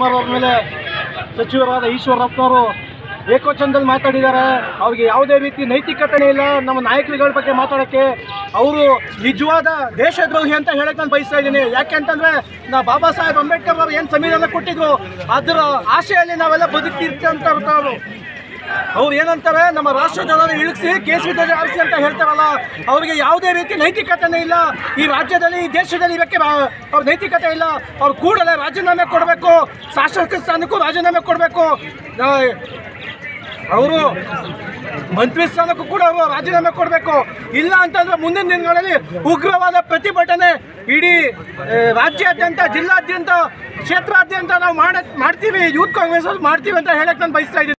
ಶಿವಕುಮಾರ್ ಅವ್ರ ಮೇಲೆ ಸಚಿವರಾದ ಈಶ್ವರಪ್ಪನವರು ಏಕವಚನದಲ್ಲಿ ಮಾತಾಡಿದ್ದಾರೆ. ಅವ್ರಿಗೆ ಯಾವುದೇ ರೀತಿ ನೈತಿಕತೆನೇ ಇಲ್ಲ. ನಮ್ಮ ನಾಯಕರುಗಳ ಬಗ್ಗೆ ಮಾತಾಡೋಕ್ಕೆ ಅವರು ನಿಜವಾದ ದೇಶದ್ರೋಹಿ ಅಂತ ಹೇಳಕ್ಕೆ ನಾನು ಬಯಸ್ತಾ ಇದ್ದೀನಿ. ಯಾಕೆ ಅಂತಂದರೆ, ನಾ ಬಾಬಾ ಸಾಹೇಬ್ ಅಂಬೇಡ್ಕರ್ ಅವರು ಏನು ಸಂವಿಧಾನ ಕೊಟ್ಟಿದ್ರು, ಅದರ ಆಶೆಯಲ್ಲಿ ನಾವೆಲ್ಲ ಬದುಕಿರ್ತಂಥವ್ರು ಅವ್ರು. ಏನಂತಾರೆ, ನಮ್ಮ ರಾಷ್ಟ್ರಧ್ವಜನ ಇಳಿಸಿ ಕೇಸರಿ ಆರಿಸಿ ಅಂತ ಹೇಳ್ತಾರಲ್ಲ, ಅವರಿಗೆ ಯಾವುದೇ ರೀತಿ ನೈತಿಕತೆನೇ ಇಲ್ಲ. ಈ ರಾಜ್ಯದಲ್ಲಿ, ಈ ದೇಶದಲ್ಲಿ ಇದಕ್ಕೆ ಅವ್ರ ನೈತಿಕತೆ ಇಲ್ಲ. ಅವ್ರು ಕೂಡಲೇ ರಾಜೀನಾಮೆ ಕೊಡಬೇಕು. ಶಾಸಕ ಸ್ಥಾನಕ್ಕೂ ರಾಜೀನಾಮೆ ಕೊಡಬೇಕು. ಅವರು ಮಂತ್ರಿ ಸ್ಥಾನಕ್ಕೂ ಕೂಡ ಅವರು ರಾಜೀನಾಮೆ ಕೊಡಬೇಕು. ಇಲ್ಲ ಅಂತಂದ್ರೆ ಮುಂದಿನ ದಿನಗಳಲ್ಲಿ ಉಗ್ರವಾದ ಪ್ರತಿಭಟನೆ ಇಡೀ ರಾಜ್ಯಾದ್ಯಂತ, ಜಿಲ್ಲಾದ್ಯಂತ, ಕ್ಷೇತ್ರಾದ್ಯಂತ ನಾವು ಮಾಡ, ಮಾಡ್ತೀವಿ. ಯೂತ್ ಕಾಂಗ್ರೆಸ್ ಮಾಡ್ತೀವಿ ಅಂತ ಹೇಳಕ್ ನಾನು ಬಯಸ್ತಾ